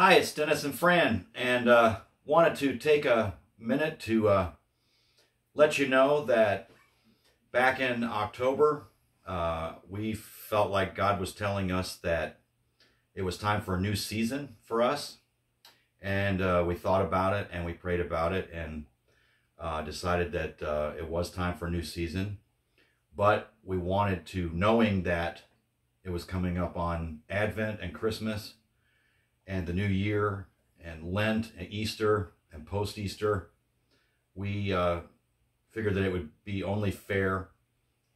Hi, it's Dennis and Fran, and uh, wanted to take a minute to uh, let you know that back in October, uh, we felt like God was telling us that it was time for a new season for us. And uh, we thought about it and we prayed about it and uh, decided that uh, it was time for a new season. But we wanted to, knowing that it was coming up on Advent and Christmas and the new year and Lent and Easter and post Easter, we uh, figured that it would be only fair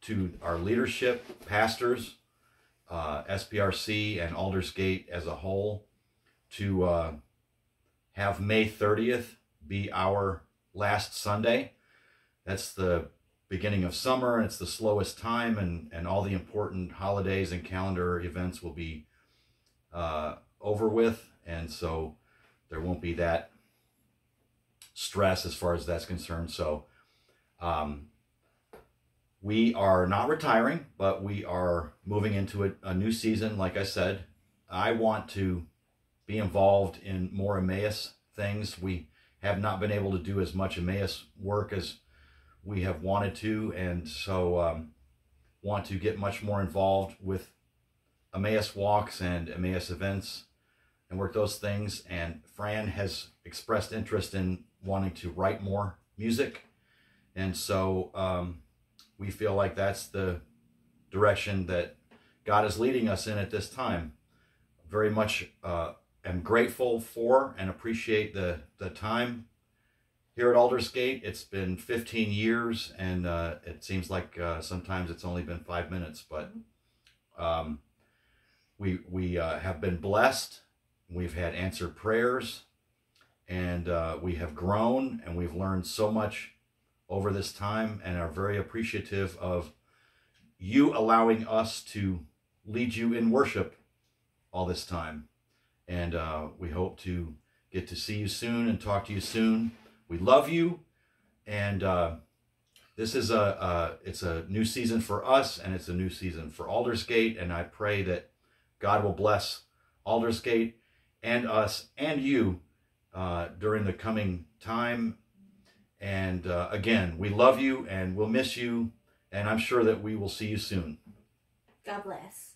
to our leadership, pastors, uh, SPRC, and Aldersgate as a whole to uh, have May 30th be our last Sunday. That's the beginning of summer and it's the slowest time and, and all the important holidays and calendar events will be uh, over with. And so there won't be that stress as far as that's concerned. So um, we are not retiring, but we are moving into a, a new season. Like I said, I want to be involved in more Emmaus things. We have not been able to do as much Emmaus work as we have wanted to, and so um, want to get much more involved with Emmaus walks and Emmaus events and work those things. And Fran has expressed interest in wanting to write more music, and so um, we feel like that's the direction that God is leading us in at this time. Very much uh, am grateful for and appreciate the, the time here at Aldersgate. It's been 15 years, and uh, it seems like uh, sometimes it's only been five minutes, but um, we, we uh, have been blessed. We've had answered prayers, and uh, we have grown, and we've learned so much over this time, and are very appreciative of you allowing us to lead you in worship all this time. And uh, we hope to get to see you soon and talk to you soon. We love you. And uh, this is a, it's a new season for us and it's a new season for Aldersgate. And I pray that God will bless Aldersgate and us and you uh, during the coming time. And uh, again, we love you and we'll miss you. And I'm sure that we will see you soon. God bless.